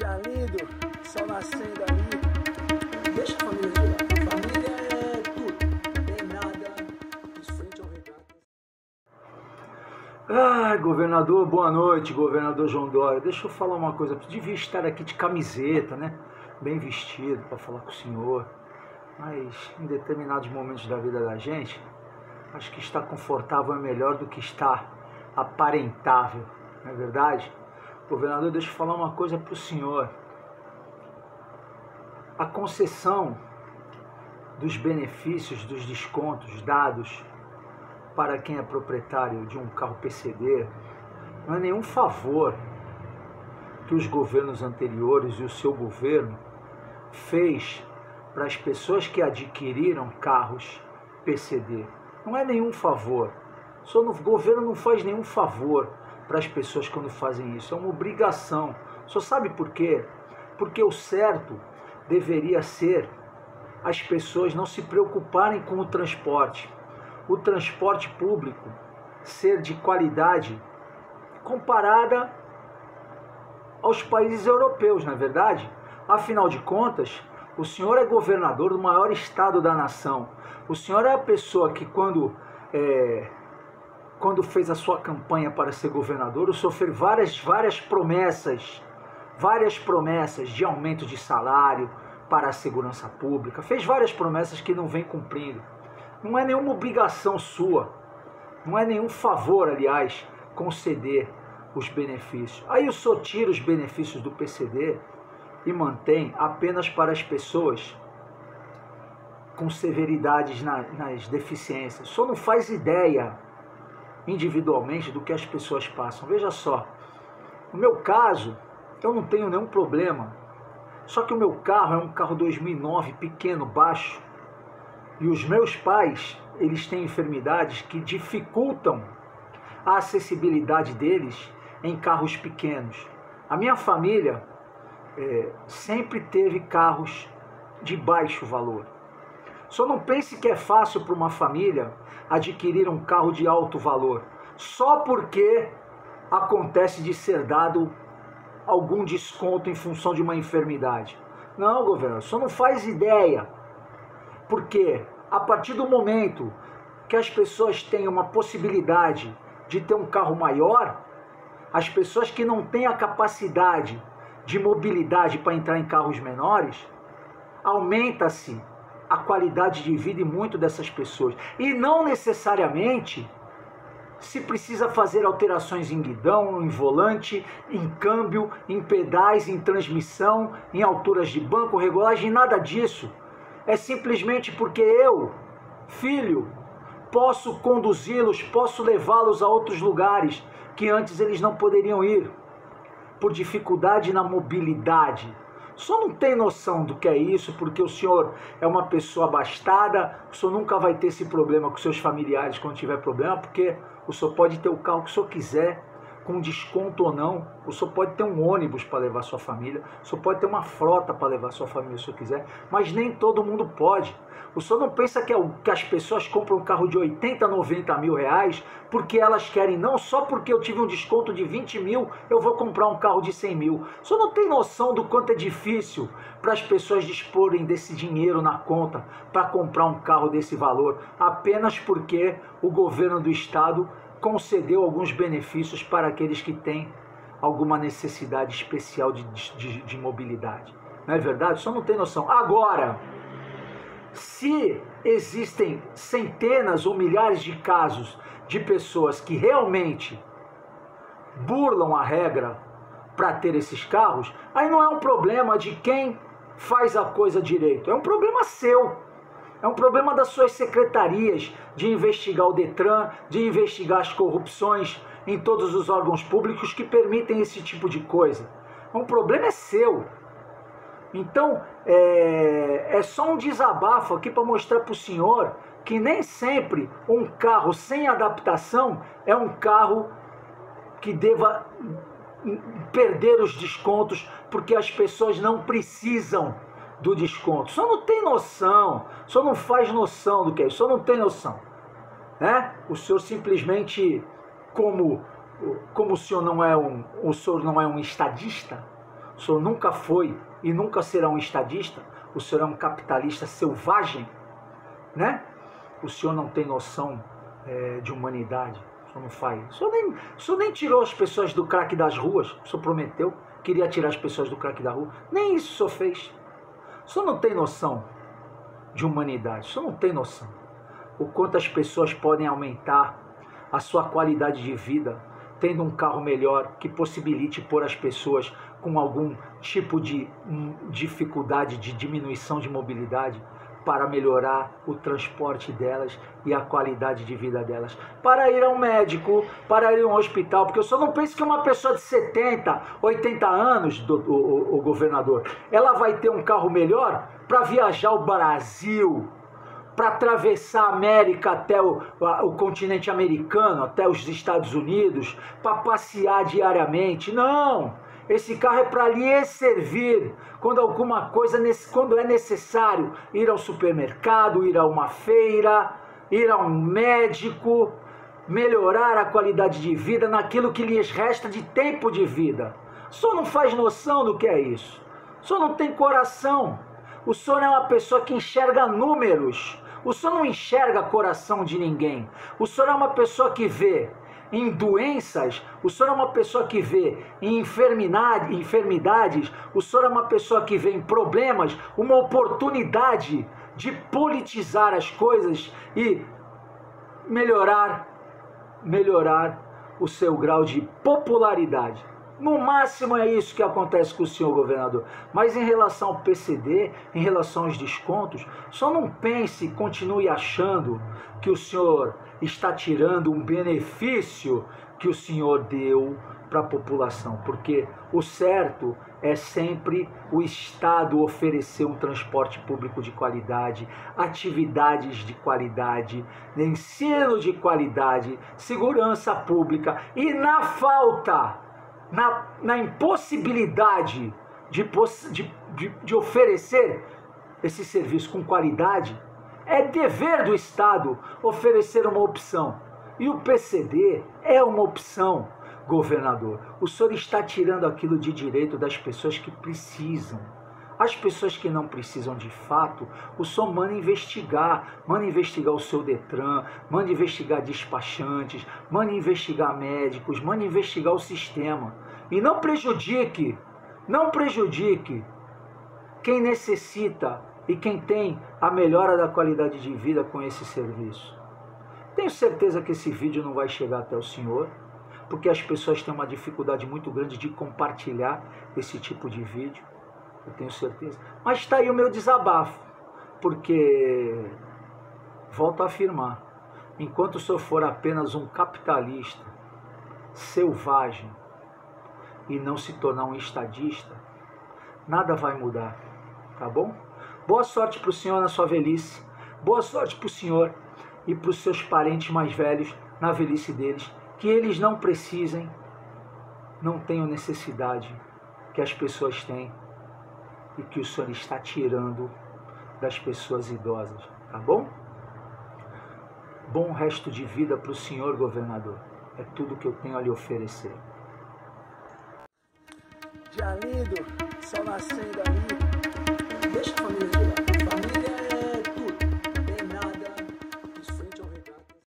Dia lindo, sol nascendo ali. Deixa a família lado. Família é tudo. Tem nada de frente ao retrato. Ah, governador, boa noite, governador João Dória. Deixa eu falar uma coisa. Eu devia estar aqui de camiseta, né? Bem vestido para falar com o senhor. Mas em determinados momentos da vida da gente, acho que estar confortável é melhor do que estar aparentável, não é verdade? Governador, deixa eu falar uma coisa para o senhor. A concessão dos benefícios, dos descontos dados para quem é proprietário de um carro PCD não é nenhum favor que os governos anteriores e o seu governo fez para as pessoas que adquiriram carros PCD. Não é nenhum favor. No governo não faz nenhum favor para as pessoas quando fazem isso. É uma obrigação. Só sabe por quê? Porque o certo deveria ser as pessoas não se preocuparem com o transporte. O transporte público ser de qualidade comparada aos países europeus, na é verdade? Afinal de contas, o senhor é governador do maior estado da nação. O senhor é a pessoa que, quando, é, quando fez a sua campanha para ser governador, o senhor fez várias, várias promessas, várias promessas de aumento de salário para a segurança pública, fez várias promessas que não vem cumprindo. Não é nenhuma obrigação sua, não é nenhum favor, aliás, conceder os benefícios. Aí o senhor tira os benefícios do PCD e mantém apenas para as pessoas com severidades na, nas deficiências. Só não faz ideia individualmente do que as pessoas passam. Veja só, no meu caso, eu não tenho nenhum problema. Só que o meu carro é um carro 2009 pequeno, baixo. E os meus pais, eles têm enfermidades que dificultam a acessibilidade deles em carros pequenos. A minha família é, sempre teve carros de baixo valor. Só não pense que é fácil para uma família adquirir um carro de alto valor, só porque acontece de ser dado algum desconto em função de uma enfermidade. Não, governo, só não faz ideia. Porque a partir do momento que as pessoas têm uma possibilidade de ter um carro maior, as pessoas que não têm a capacidade de mobilidade para entrar em carros menores, aumenta-se a qualidade de vida e muito dessas pessoas. E não necessariamente se precisa fazer alterações em guidão, em volante, em câmbio, em pedais, em transmissão, em alturas de banco, regulagem, nada disso. É simplesmente porque eu, filho, posso conduzi-los, posso levá-los a outros lugares que antes eles não poderiam ir por dificuldade na mobilidade. Só não tem noção do que é isso, porque o senhor é uma pessoa abastada, o senhor nunca vai ter esse problema com seus familiares quando tiver problema, porque o senhor pode ter o carro que o senhor quiser, com desconto ou não. O senhor pode ter um ônibus para levar sua família, o senhor pode ter uma frota para levar sua família se o senhor quiser, mas nem todo mundo pode. O senhor não pensa que, é que as pessoas compram um carro de 80, 90 mil reais porque elas querem, não só porque eu tive um desconto de 20 mil, eu vou comprar um carro de 100 mil. O senhor não tem noção do quanto é difícil para as pessoas disporem desse dinheiro na conta para comprar um carro desse valor, apenas porque o governo do estado concedeu alguns benefícios para aqueles que têm alguma necessidade especial de, de, de mobilidade. Não é verdade? Só não tem noção. Agora, se existem centenas ou milhares de casos de pessoas que realmente burlam a regra para ter esses carros, aí não é um problema de quem faz a coisa direito, é um problema seu. É um problema das suas secretarias de investigar o Detran, de investigar as corrupções em todos os órgãos públicos que permitem esse tipo de coisa. Um problema é seu. Então, é, é só um desabafo aqui para mostrar para o senhor que nem sempre um carro sem adaptação é um carro que deva perder os descontos porque as pessoas não precisam do desconto. Só não tem noção, só não faz noção do que é isso, só não tem noção. Né? O senhor simplesmente, como, como o senhor não é um, o senhor não é um estadista, o senhor nunca foi e nunca será um estadista. O senhor é um capitalista selvagem, né? O senhor não tem noção é, de humanidade. O senhor não faz. O senhor, nem, o senhor nem tirou as pessoas do crack das ruas. O senhor prometeu queria tirar as pessoas do crack da rua. Nem isso o senhor fez. O senhor não tem noção de humanidade. O senhor não tem noção. O quanto as pessoas podem aumentar a sua qualidade de vida tendo um carro melhor que possibilite pôr as pessoas com algum tipo de hum, dificuldade de diminuição de mobilidade para melhorar o transporte delas e a qualidade de vida delas. Para ir a um médico, para ir a um hospital, porque eu só não penso que uma pessoa de 70, 80 anos, do, o, o, governador, ela vai ter um carro melhor para viajar o Brasil, para atravessar a América até o, o, continente americano, até os Estados Unidos, para passear diariamente. Não! Esse carro é para lhe servir quando alguma coisa, quando é necessário ir ao supermercado, ir a uma feira, ir a um médico, melhorar a qualidade de vida naquilo que lhes resta de tempo de vida. O senhor não faz noção do que é isso. O senhor não tem coração. O senhor é uma pessoa que enxerga números. O senhor não enxerga coração de ninguém. O senhor é uma pessoa que vê em doenças, o senhor é uma pessoa que vê em enfermidade, enfermidades, o senhor é uma pessoa que vê em problemas uma oportunidade de politizar as coisas e melhorar, melhorar o seu grau de popularidade. No máximo é isso que acontece com o senhor governador. Mas em relação ao PCD, em relação aos descontos, só não pense, continue achando que o senhor está tirando um benefício que o senhor deu para a população, porque o certo é sempre o Estado oferecer um transporte público de qualidade, atividades de qualidade, ensino de qualidade, segurança pública e na falta na, na impossibilidade de, de, de, de oferecer esse serviço com qualidade, é dever do Estado oferecer uma opção. E o PCD é uma opção, governador. O senhor está tirando aquilo de direito das pessoas que precisam. As pessoas que não precisam de fato, o senhor manda investigar, manda investigar o seu Detran, manda investigar despachantes, manda investigar médicos, manda investigar o sistema. E não prejudique, não prejudique quem necessita e quem tem a melhora da qualidade de vida com esse serviço. Tenho certeza que esse vídeo não vai chegar até o senhor, porque as pessoas têm uma dificuldade muito grande de compartilhar esse tipo de vídeo eu tenho certeza. Mas está aí o meu desabafo, porque, volto a afirmar, enquanto o senhor for apenas um capitalista selvagem e não se tornar um estadista, nada vai mudar, tá bom? Boa sorte para o senhor na sua velhice, boa sorte para o senhor e para os seus parentes mais velhos na velhice deles, que eles não precisem, não tenham necessidade que as pessoas têm e que o Senhor está tirando das pessoas idosas, tá bom? Bom resto de vida para o senhor governador. É tudo que eu tenho a lhe oferecer. Dia lindo, nascendo. Deixa a família.